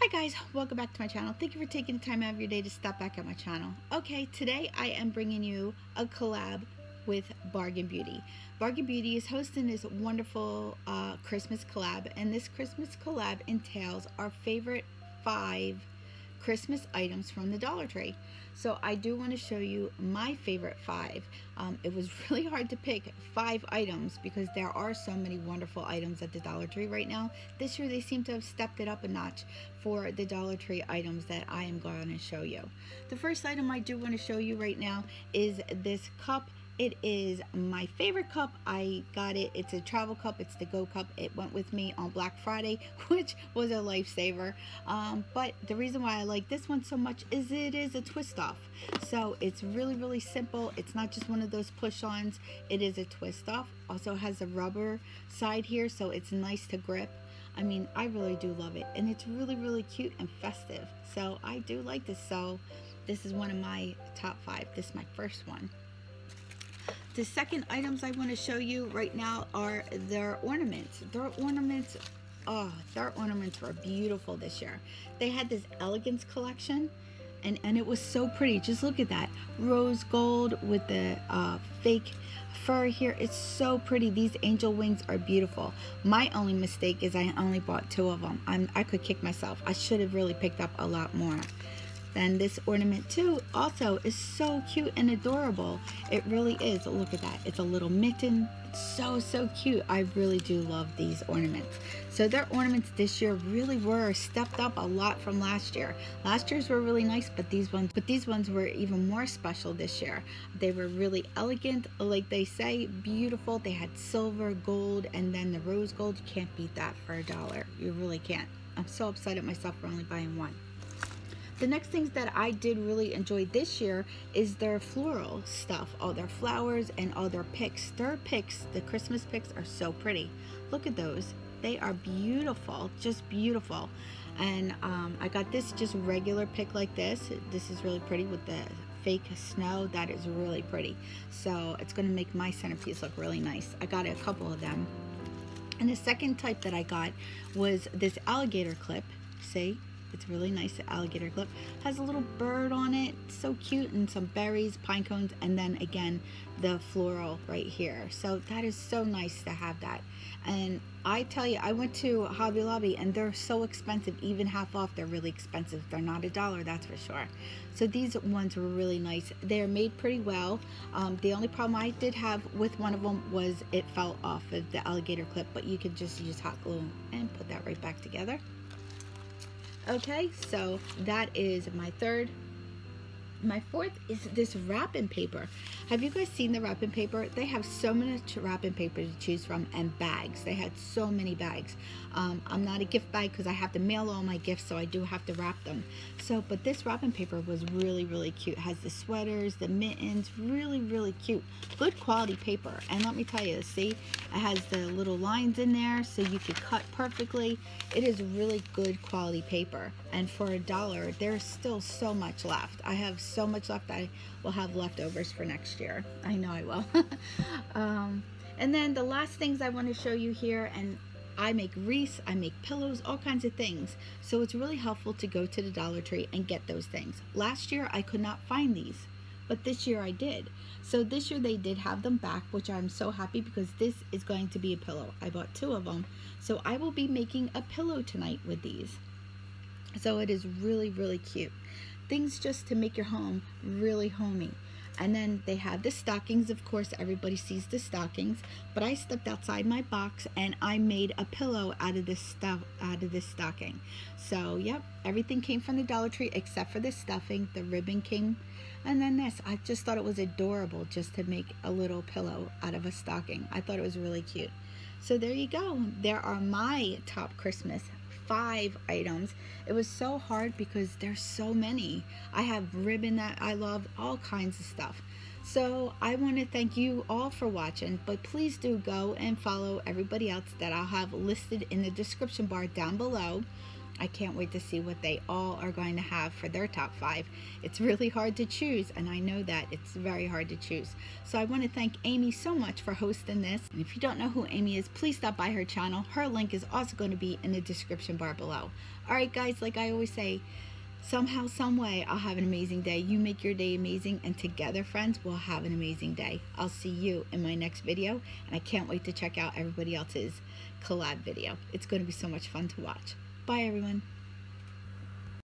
Hi guys, welcome back to my channel. Thank you for taking the time out of your day to stop back at my channel. Okay, today I am bringing you a collab with Bargain Beauty. Bargain Beauty is hosting this wonderful uh, Christmas collab and this Christmas collab entails our favorite five Christmas items from the Dollar Tree. So I do want to show you my favorite five. Um, it was really hard to pick five items because there are so many wonderful items at the Dollar Tree right now. This year they seem to have stepped it up a notch for the Dollar Tree items that I am going to show you. The first item I do want to show you right now is this cup it is my favorite cup. I got it. It's a travel cup. It's the Go Cup. It went with me on Black Friday, which was a lifesaver. Um, but the reason why I like this one so much is it is a twist off. So it's really, really simple. It's not just one of those push-ons. It is a twist off. Also has a rubber side here, so it's nice to grip. I mean, I really do love it. And it's really, really cute and festive. So I do like this. So this is one of my top five. This is my first one. The second items I want to show you right now are their ornaments. Their ornaments, oh, their ornaments were beautiful this year. They had this elegance collection and, and it was so pretty. Just look at that. Rose gold with the uh, fake fur here. It's so pretty. These angel wings are beautiful. My only mistake is I only bought two of them. I'm, I could kick myself. I should have really picked up a lot more. Then this ornament too also is so cute and adorable. It really is. Look at that. It's a little mitten. It's so, so cute. I really do love these ornaments. So their ornaments this year really were stepped up a lot from last year. Last year's were really nice, but these ones, but these ones were even more special this year. They were really elegant, like they say, beautiful. They had silver, gold, and then the rose gold. You can't beat that for a dollar. You really can't. I'm so upset at myself for only buying one. The next things that I did really enjoy this year is their floral stuff. All their flowers and all their picks. Their picks, the Christmas picks are so pretty. Look at those. They are beautiful, just beautiful. And um, I got this just regular pick like this. This is really pretty with the fake snow. That is really pretty. So it's going to make my centerpiece look really nice. I got a couple of them. And the second type that I got was this alligator clip. See? It's really nice The alligator clip. Has a little bird on it, so cute, and some berries, pine cones, and then again the floral right here. So that is so nice to have that. And I tell you, I went to Hobby Lobby and they're so expensive, even half off. They're really expensive. They're not a dollar, that's for sure. So these ones were really nice. They're made pretty well. Um, the only problem I did have with one of them was it fell off of the alligator clip, but you could just use hot glue and put that right back together. Okay, so that is my third. My fourth is this wrapping paper. Have you guys seen the wrapping paper? They have so much wrapping paper to choose from and bags. They had so many bags. Um, I'm not a gift bag because I have to mail all my gifts, so I do have to wrap them. So, but this wrapping paper was really, really cute. It has the sweaters, the mittens, really, really cute. Good quality paper. And let me tell you, see, it has the little lines in there so you can cut perfectly. It is really good quality paper. And for a dollar, there's still so much left. I have so much left I will have leftovers for next year. I know I will. um, and then the last things I want to show you here, and I make wreaths, I make pillows, all kinds of things. So it's really helpful to go to the Dollar Tree and get those things. Last year I could not find these, but this year I did. So this year they did have them back, which I'm so happy because this is going to be a pillow. I bought two of them. So I will be making a pillow tonight with these. So it is really, really cute. Things just to make your home really homey. And then they have the stockings. Of course, everybody sees the stockings. But I stepped outside my box and I made a pillow out of this stuff out of this stocking. So, yep, everything came from the Dollar Tree except for the stuffing. The ribbon came. And then this, I just thought it was adorable just to make a little pillow out of a stocking. I thought it was really cute. So there you go. There are my top Christmas five items. It was so hard because there's so many. I have ribbon that I love, all kinds of stuff. So I want to thank you all for watching, but please do go and follow everybody else that I'll have listed in the description bar down below. I can't wait to see what they all are going to have for their top five. It's really hard to choose, and I know that it's very hard to choose. So I want to thank Amy so much for hosting this. And if you don't know who Amy is, please stop by her channel. Her link is also going to be in the description bar below. All right, guys, like I always say, somehow, some way, I'll have an amazing day. You make your day amazing, and together, friends, we'll have an amazing day. I'll see you in my next video, and I can't wait to check out everybody else's collab video. It's going to be so much fun to watch. Bye, everyone.